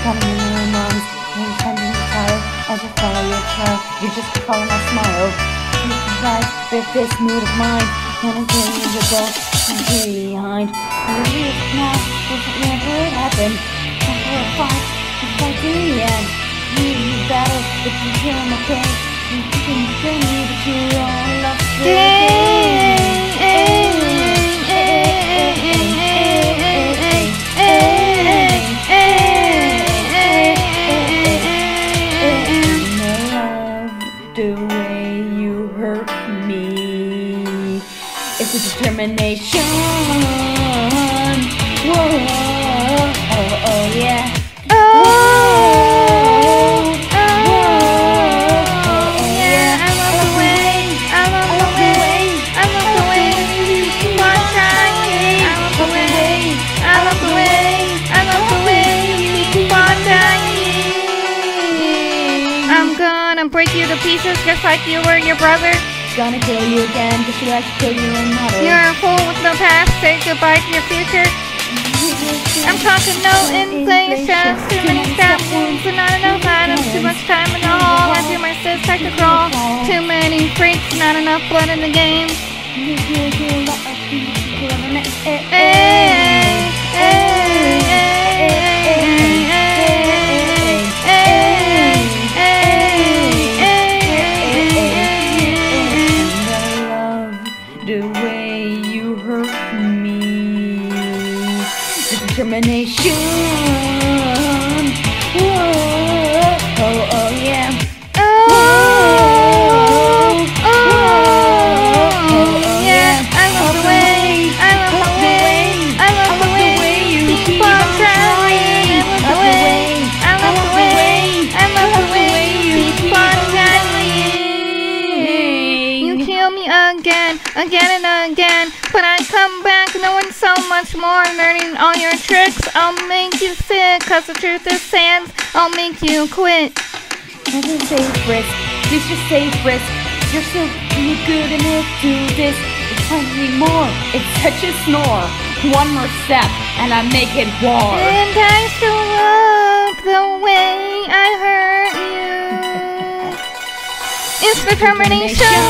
becoming a new moms and intending a child as a follow your trail. You just follow my smile. You survive with this mood of mine. And I'm feeling the best, I'm really behind. I really now, this never happened. I will fight, just like in the end. Really battle, but you hear my pain. You can bring me, but you're all love me. The way you hurt me. It's a determination. Whoa, oh, oh, oh yeah. Break you to pieces just like you were your brother. Gonna kill you again, just like I kill you another. You're a fool with no past, say goodbye to your future. I'm talking no inflation, too many stab wounds and not enough items, too much time in the hall, I feel my sis start to crawl. Too many freaks, not enough blood in the game. Hey, eh, eh, hey, eh. Determination. Again, again and again, but I come back knowing so much more, learning all your tricks. I'll make you sick, cause the truth is Sans. I'll make you quit. That's a safe risk. This is safe risk. You're so you good enough to this. It's plenty more. It's such a snore. One more step, and I make it war. And I still love the way I hurt you. It's determination.